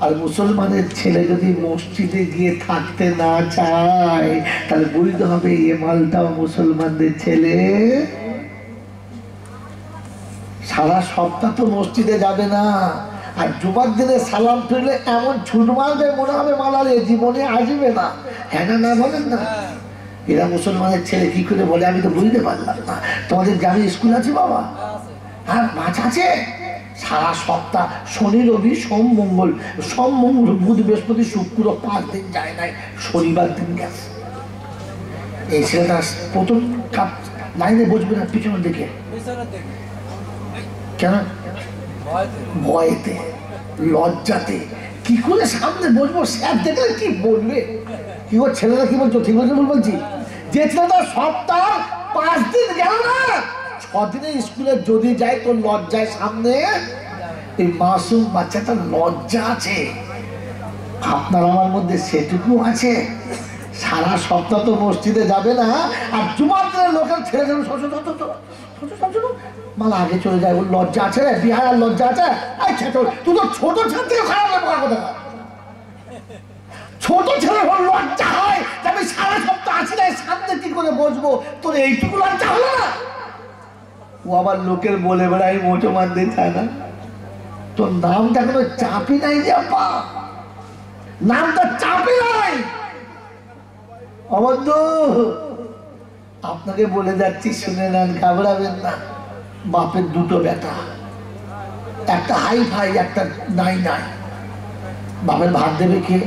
আর মুসলমানের ছেলে যদি মসজিদে গিয়ে থাকতে না চায়, তাহলে বুঝতে হবে এ মালটাও মুসলমানদের ছেলে। সারা সপ্তাহ তো মসজিদে যাবে না। আর জুমার দিনে সালাম ফিরলে এমন ছুট মারবে, মনে হবে মালালে জীবনে আসবে না। হ্যাঁ না বলেন না। এরা মুসলমানের ছেলে কি করে বলে আমি তো বুঝতে পারলাম না। তোমাদের গ্রামে স্কুল আছে বাবা? আর মাছ আছে? সারা সপ্তাহ, শনি, রবি, সোম, মঙ্গল। সোম, মঙ্গল, বুধ, বৃহস্পতি, শুক্র, পাঁচ দিন যায় নাই, শনিবার দিন গেছে। এই ছেলেটা প্রথম কাপ লাইনে বসবে না, পিছনের দিকে। কেন? ভয়েতে, লজ্জাতে। কি করে সামনে বসবো? স্যার দেখলে কি বলবে? কি ওর ছেলেরা কি বলছো? ঠিক বলছে বলছি। যে ছেলেটা সপ্তাহ পাঁচ দিন গেল না ছদিনে স্কুলে যদি যায় তোর লজ্জায় সামনে এই মাসুম বাচ্চাটার লজ্জা আছে। আপনার আমার মধ্যে সেটুকু আছে। সারা সপ্তাহ তো মসজিদে যাবে না। আর জুমার লোকের ছেড়ে যাবে মালা আগে চলে যায়, ওর লজ্জা আছে রে, বিহার লজ্জা আছে। আচ্ছা তো তুই তো ছোট ছাত্রী খারাপ ব্যাপার কথা ছোট ছেলে ওর লজ্জা হয় আমি সারা সপ্তাহ আসি না সামনে কি করে বসবো? তোর এইটুকু লজ্জা হলো না? ও আবার লোকের বলে বেড়াই মোটো মানতে চায় না। তোর নামটা কোনো চাপি নাই যে আপা। নামটা চাপই নাই। অবন্ধু, আপনাকে বলে যাচ্ছি, শুনে নেন, ঘাবড়াবেন না। বাপের দুটো বেটা একটা হাই ফাই একটা নাই নাই বাপের ভাত দেবে কে?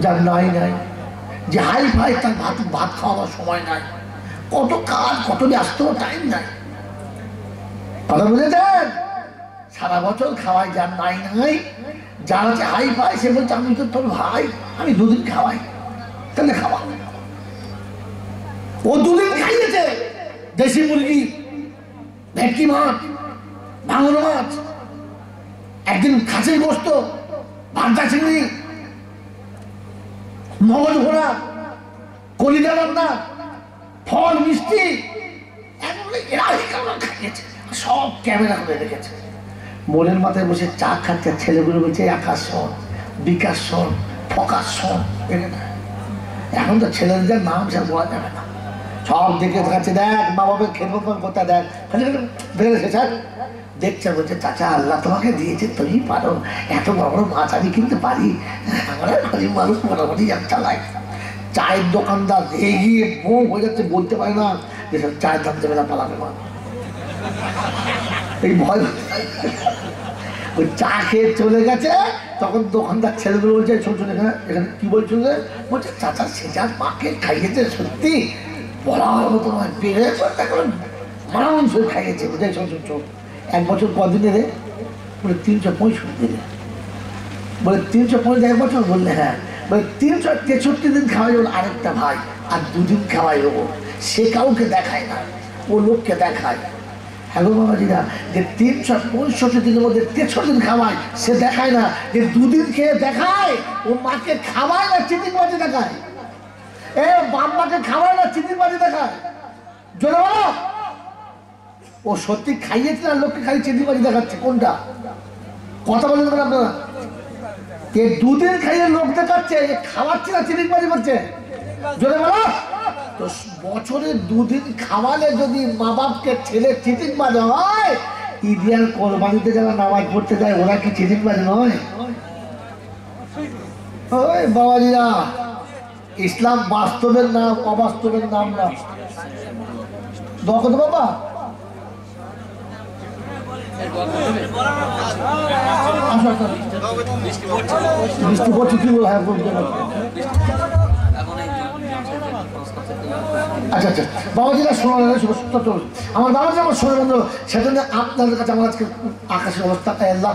যার নাই নাই। যে হাই ফাই তার ভাত ভাত খাওয়ার সময় নাই। কত কাজ, কত ব্যস্ত টাইম নাই। কথা বুঝেছেন? সারা বছর খাওয়াই যার নাই নাই। যার আছে হাই ফাই সে বলছে, আমি তো তোর ভাই, আমি দুদিন খাওয়াই। তাহলে খাওয়া। ও দুদিন খাইয়েছে। দেশি মুরগি, ভেটকি মাছ ভাঙর মাছ, একদিন খাসির গোস্ত ভাজা চিংড়ি, মগজ ঘোড়া কলিদা রান্না ফল, মিষ্টি এগুলো এরা কেমন খাইয়েছে। সব ক্যামেরা করে রেখেছে মনের মাথায় বসে চা খাচ্ছে, ছেলেগুলো বলছে, আকাশ শোন, বিকাশ শোন ফকাশ শোন এখন তো ছেলেদের নাম সে বলা যাবে না। সব দেখে দেখাচ্ছে, দেখ, মা বাবার খেলব কোথা দেখ। বেড়েছে স্যার। দেখছে, বলছে, চাচা, আল্লাহ তোমাকে দিয়েছে, তুমি পারো। এত বড় বড় মাছ আমি কিনতে পারি। আমরা গরিব মানুষ, মোটামুটি চালাই চায়ের দোকানদার এগিয়ে বউ হয়ে যাচ্ছে, বলতে পারে না যে সব চায়ের দাম দেবে না, পালাবে না। এই ভয় ওই চা খেয়ে চলে গেছে, তখন দোকানদার ছেলেগুলো বলছে ছোট ছোট এখানে এখানে কি বলছিল বলছে, চাচা, সে যা মাকে খাইয়েছে সত্যি, বলার মতো নয় বেড়ে মানুষ খাইয়েছে। বুঝে ছোট ছোট এক বছর কদিনে রে। বলে, তিনশো পঁয়ষট্টি দিনে বলে, তিনশো পঁয়ষট্টি, এক বছর? বললে হ্যাঁ। বলে তিনশো তেষট্টি দিন খাওয়াই বলে আরেকটা ভাই, আর দুদিন খাওয়াই দেবো সে কাউকে দেখায় না, ও লোককে দেখায়। হ্যালো বাবাজিরা, যে তিন তিনশো পঁয়ষট্টি দিনের মধ্যে তেষট্টি দিন খাওয়ায়, সে দেখায় না, যে দুদিন খেয়ে দেখায়, ও মাকে খাওয়ায় না চিটিং বাজি দেখায়। এ বাম্মাকে খাওয়ায় না চিটিং বাজি দেখায়। জোরে ও সত্যি খাইয়েছে না লোককে খালি চিঠি বাজি দেখাচ্ছে, কোনটা? কথা বলেন আপনারা? এ দুদিন খাইয়ে লোক দেখাচ্ছে, এ খাওয়াচ্ছে না চিঠি বাজি করছে? জোরে বলো। তো বছরে দুদিন খাওয়ালে যদি মা বাপকে ছেলে চিটিং বাজা হয় ইডিয়ার কোরবানিতে যারা নামাজ পড়তে যায়, ওরা কি চিটিং বাজ নয়? ওই বাবাজিরা, ইসলাম বাস্তবের নাম, অবাস্তবের নাম না। দখল বাবা বৃষ্টি পড়ছে, কি আচ্ছা আচ্ছা। শোনা আমার আমার শোনা বন্ধু। সেজন্য কাছে আমার আজকে আকাশের অবস্থা আল্লাহ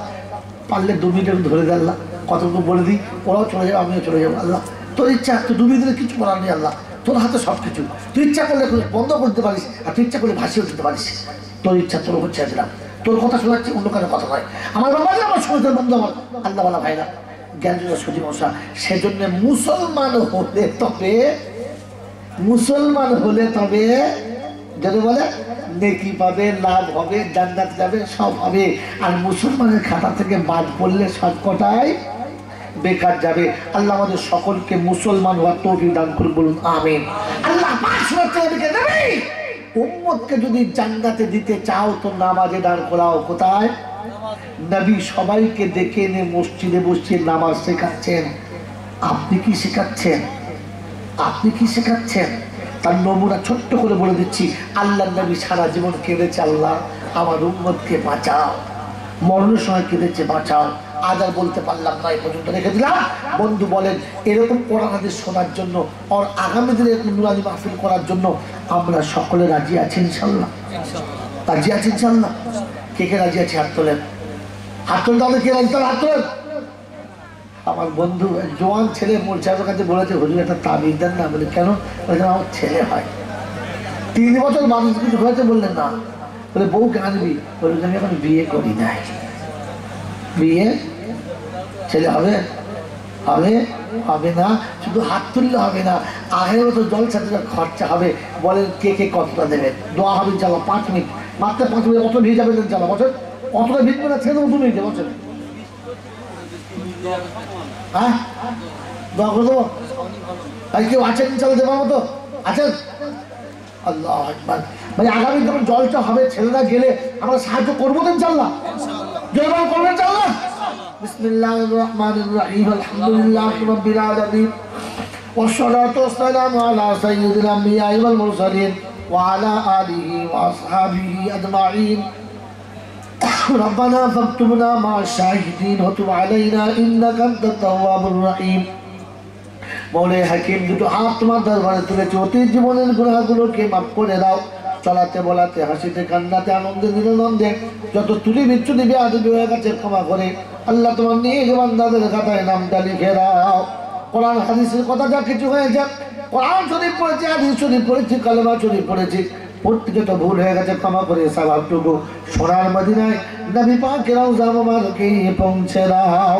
পারলে দু মিনিট আমি ধরে দেয় আল্লাহ। কতটুকু বলে দিই, ওরাও চলে যাবে, আমিও চলে যাব, আল্লাহ। তোর ইচ্ছা, তুই দু মিনিটের কিছু করার নেই, আল্লাহ। তোর হাতে সব কিছু তুই ইচ্ছা করলে বন্ধ করতে পারিস, আর তুই ইচ্ছা করলে ভাসিয়ে উঠতে পারিস। তোর ইচ্ছা, তোর ছেড়ে দিলাম। তোর কথা শোনাচ্ছি, অন্য কারও কথা নয়। আমার বাবা আমার শুনতে বন্ধু, আমার আল্লাহ বলা ভাইরা, জ্ঞান সজি মশা সেজন্য মুসলমান হলে তবে, মুসলমান হলে তবে যদি বলে, নেকি পাবে, লাভ হবে, জান্নাত যাবে, সব হবে। আর মুসলমানের খাতা থেকে বাদ পড়লে সব কটাই বেকার যাবে। আল্লাহ আমাদের সকলকে মুসলমান হওয়ার তৌফিক দান করুন, বলুন, আমিন। আল্লাহ পাঁচ উম্মতকে যদি জান্নাতে দিতে চাও, তো নামাজে দাঁড় করাও কোথায়? নবী সবাইকে ডেকে এনে মসজিদে বসিয়ে নামাজ শেখাচ্ছেন। আপনি কি শেখাচ্ছেন? আপনি কি শেখাচ্ছেন? তার নমুনা ছোট্ট করে বলে দিচ্ছি, আল্লাহ নবী সারা জীবন কেঁদেছে আল্লাহ। আমার উম্মতকে বাঁচাও। মরণের সময় কেঁদেছে, বাঁচাও। আজ আর বলতে পারলাম না এই পর্যন্ত রেখে দিলাম। বন্ধু বলেন, এরকম কোরআন হাদিস শোনার জন্য আর আগামী দিনে নুরানি মাহফিল করার জন্য আমরা সকলে রাজি আছি ইনশাল্লাহ রাজি আছি ইনশাল্লাহ কে কে রাজি আছে? হাত তোলেন। হাত তোলেন তাহলে কে রাজি? তাহলে হাত তোলেন। আমার বন্ধু, জোয়ান ছেলে মোর সাহেবের কাছে বলেছে, হুজুর, একটা তাবিজ দেন না। বলে, কেন? বলে আমার ছেলে হয়। তিন বছর মানুষ কিছু হয়েছে? বললেন, না। বলে বউকে আনবি? বলে, আমি এখন বিয়ে করি নাই। বিয়ে ছেলে হবে? হবে? হবে না। শুধু হাত তুললে হবে না। আগের মতো জল সাথে খরচা হবে। বলেন কে কে কতটা দেবেন দোয়া হবে চালা পাঁচ মিনিট। মাত্র পাঁচ মিনিট, অত ভিজে যাবে চালা বছর অতটা ভিজবে না, ছেড়ে দেবো দু মিনিটে বছর হ্যাঁ? দোয়া করে দেবো? ভাই, কেউ আছেন চালা দেবার মতো? আছেন? আল্লাহ একবার মানে আগামী যখন জলটা হবে, ছেলেরা গেলে আমরা সাহায্য করব তো ইনশাল্লাহ জলবায়ু করবেন চাল্লাহ بسم الله الرحمن الرحيم الحمد لله رب العالمين والصلاة والسلام على سيد الأنبياء والمرسلين وعلى آله وأصحابه أجمعين ربنا فاكتبنا مع الشاهدين وتب علينا إنك أنت التواب الرحيم বলে হাকিম দুটো হাত তোমার দরবারে তুলেছে অতীত জীবনের গুণাগুলোকে মাফ করে দাও চলাতে, বলাতে, হাসিতে, কান্নাতে, আনন্দে, নিরানন্দে যত তুলি বিচ্ছু দিবে, আদিবি হয়ে গেছে, ক্ষমা করে। আল্লাহ তোমার নিয়ে বান্দাদের খাতায় নামটা লিখে দাও। কোরআন, হাদিসের কথা যা কিছু হয়ে হয়েছে কোরআন শরীফ পড়েছি, হাদিস শরীফ পড়েছি, কালেমা শরীফ পড়েছি, প্রত্যেকে তো ভুল হয়ে গেছে, ক্ষমা করে সাবাবটুকু সোনার মদিনায় নবী পাকের রওজা মোবারকে পৌঁছে দাও।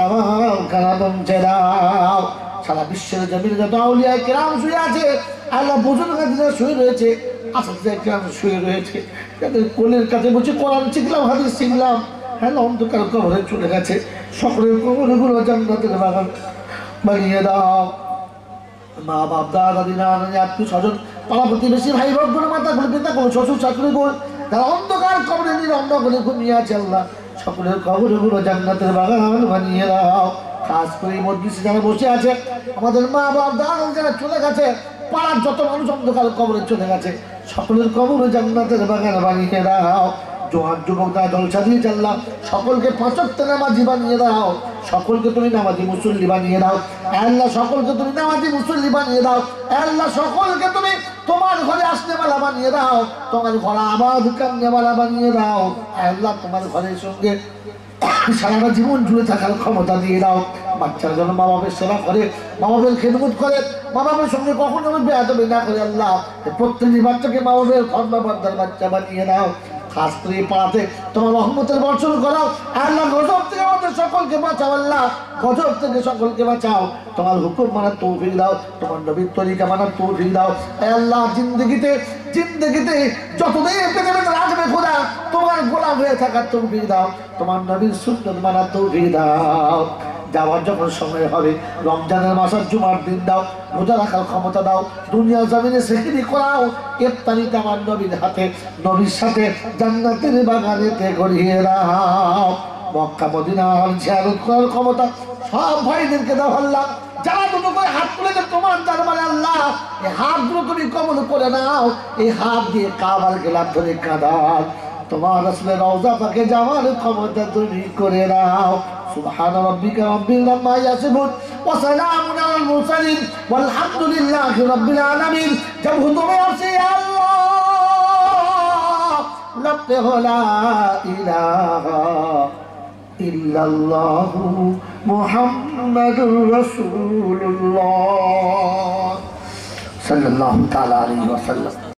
সামাম কানা পৌঁছে দাও সারা বিশ্বের জমিনে যত আউলিয়া কেরাম শুয়ে আছে, আল্লাহ বুজুর্গ হাদিসা শুয়ে রয়েছে আসাদা কেরাম শুয়ে রয়েছে। তাদের কোলের কাছে বসে কোরআন শিখলাম, হাদিস শিখলাম হ্যাঁ অন্ধকার কবরে চলে গেছে। সকলের কবরগুলো জান্নাতের বাগান বানিয়ে দাও। মা বাপ দাদা নানা আত্মীয় স্বজন পাড়া প্রতিবেশী ভাই বোন মাতা কোনো পিতা কোনো শ্বশুর শাশুড়ি বোন তারা অন্ধকার কবরে নিরন্ন করে ঘুমিয়ে আছে আল্লাহ। সকলের কবরগুলো জান্নাতের বাগান বানিয়ে দাও। খাস করে মসজিদে যারা বসে আছে, আমাদের মা বাপ দাদা যারা চলে গেছে, পাড়ার যত মানুষ অন্ধকার কবরে চলে গেছে, সকলের কবর জান্নাতের বাগান বানিয়ে দাও। যুবক যুবকরা জলসা দিয়ে চাল্লাম সকলকে পাঁচত্ব নামাজি বানিয়ে দাও। সকলকে তুমি নামাজি মুসল্লি বানিয়ে দাও। আল্লাহ সকলকে তুমি নামাজি মুসল্লি বানিয়ে দাও। আল্লাহ সকলকে তুমি তোমার ঘরে আসতে বেলা বানিয়ে দাও, তোমার ঘরে আবাদ কান্নেওয়ালা বানিয়ে দাও। আল্লাহ তোমার ঘরের সঙ্গে সারাটা জীবন জুড়ে থাকার ক্ষমতা দিয়ে দাও। বাচ্চারা যেন মা বাপের সেবা করে মা বাপের খেদমত করে মা বাপের সঙ্গে কখনো বেয়া বেয়াদবি না করে, আল্লাহ। প্রত্যেকটি বাচ্চাকে মা বাপের ধর্মবান্ধার বাচ্চা বানিয়ে দাও। খাস পাড়াতে তোমার রহমতের বর্ষণ করাও। আল্লাহ গজব থেকে আমাদের সকলকে বাঁচাও, আল্লাহ গজব থেকে সকলকে বাঁচাও। তোমার হুকুম মানার তৌফিক দাও, তোমার নবীর তরিকা মানার তৌফিক দাও। আল্লাহ, জিন্দগিতে জিন্দগিতে যতদিন পৃথিবীতে রাখবে খোদা, তোমার গোলাম হয়ে থাকার তৌফিক দাও, তোমার নবীর সুন্দর মানার তৌফিক দাও। যাওয়ার যখন সময় হবে, রমজানের মাসের জুমার দিন দাও, রোজা রাখার ক্ষমতা দাও দুনিয়া জমিনে সেখানে করাও ইফতারিতে আমার নবীর হাতে, নবীর সাথে জান্নাতের বাগানেতে গড়িয়ে দাও। মক্কা মদিনার জিয়ারত করার ক্ষমতা, সব ভাইদেরকে দাও আল্লাহ। যারা তোমার আল্লাহ হাতগুলো তুমি করে নাও। এই হাত দিয়ে ধরে তোমার আসলে রওজা পাকে যাওয়ার ক্ষমতা তুমি করে নাও। سبحان ربك رب لما يصفون وسلام على المرسلين والحمد لله رب العالمين. جبه حضور الله. لا إله إلا الله محمد رسول الله. صلى الله تعالى عليه وسلم.